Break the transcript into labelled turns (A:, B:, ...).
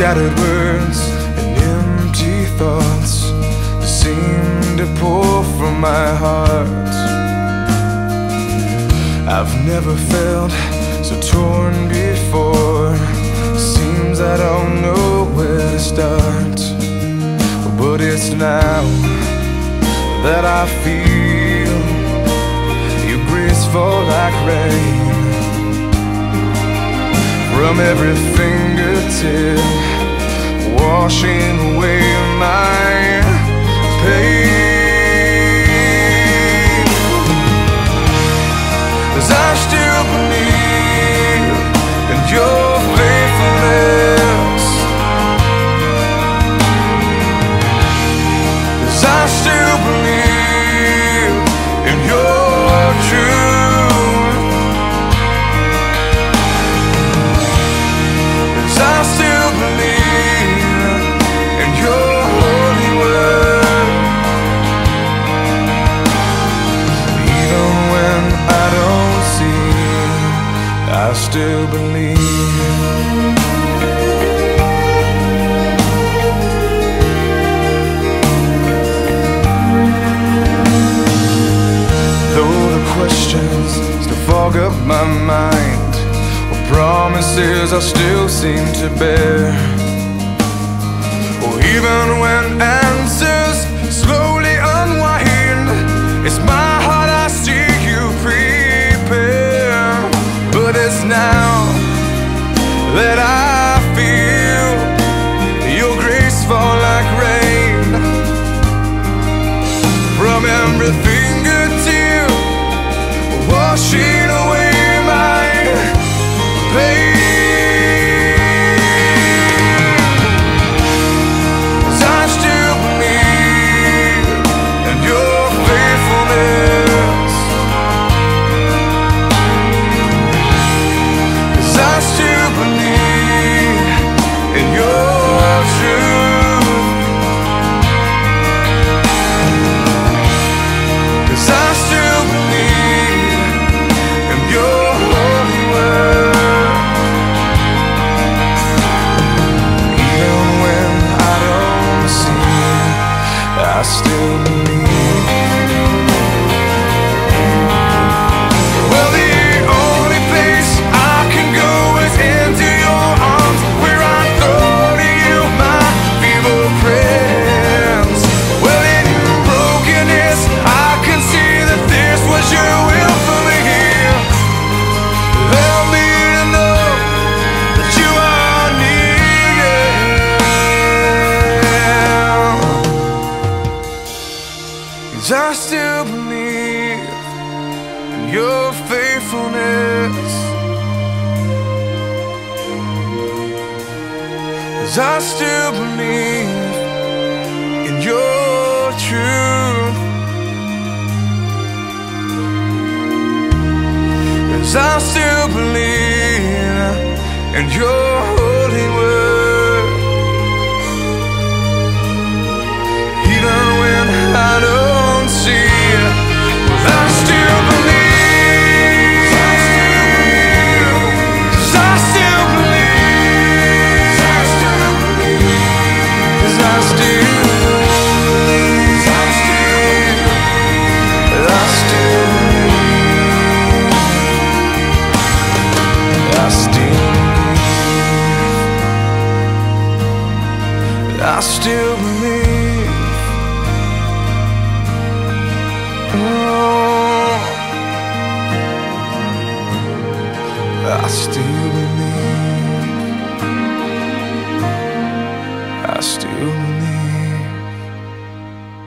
A: scattered words and empty thoughts seem to pour from my heart. I've never felt so torn before. Seems I don't know where to start, but it's now that I feel your grace fall like rain from every fingertip, washing away my pain. As I still believe in your faithfulness, as I still fog up my mind Or promises I still seem to bear Or even when answers every Cause I still believe in your truth. Cause I still believe in your holy word believe Oh, I still believe. I still believe